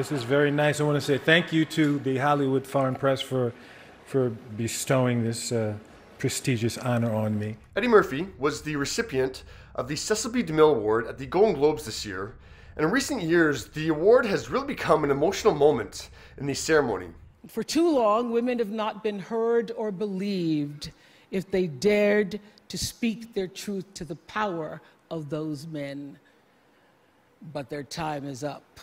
This is very nice. I want to say thank you to the Hollywood Foreign Press for, for bestowing this uh, prestigious honor on me. Eddie Murphy was the recipient of the Cecil B. DeMille Award at the Golden Globes this year, and in recent years, the award has really become an emotional moment in the ceremony. For too long, women have not been heard or believed if they dared to speak their truth to the power of those men. But their time is up.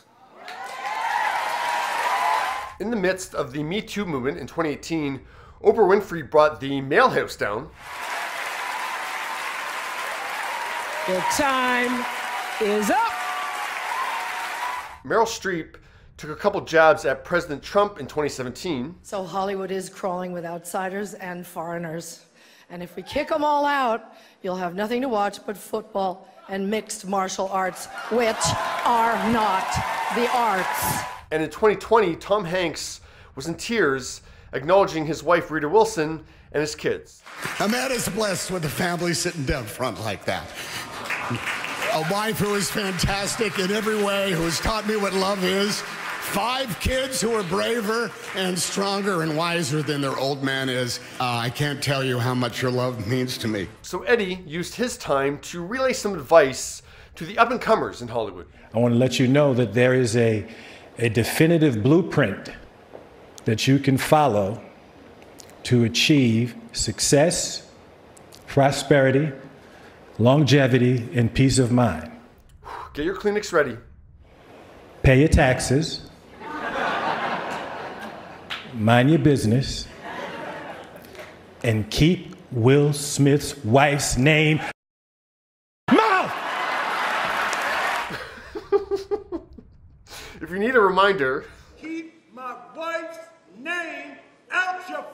In the midst of the Me Too movement in 2018, Oprah Winfrey brought the Male House down. The time is up. Meryl Streep took a couple jabs at President Trump in 2017. So Hollywood is crawling with outsiders and foreigners. And if we kick them all out, you'll have nothing to watch but football and mixed martial arts, which are not the arts. And in 2020, Tom Hanks was in tears acknowledging his wife, Rita Wilson, and his kids. A man is blessed with a family sitting down front like that. A wife who is fantastic in every way, who has taught me what love is. Five kids who are braver and stronger and wiser than their old man is. Uh, I can't tell you how much your love means to me. So Eddie used his time to relay some advice to the up and comers in Hollywood. I want to let you know that there is a, a definitive blueprint that you can follow to achieve success, prosperity, longevity, and peace of mind. Get your Kleenex ready. Pay your taxes. Mind your business. And keep Will Smith's wife's name if you need a reminder, keep my wife's name out your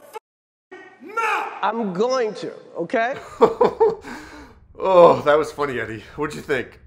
mouth. I'm going to, okay? oh, that was funny, Eddie. What'd you think?